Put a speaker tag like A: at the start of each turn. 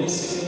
A: Nesse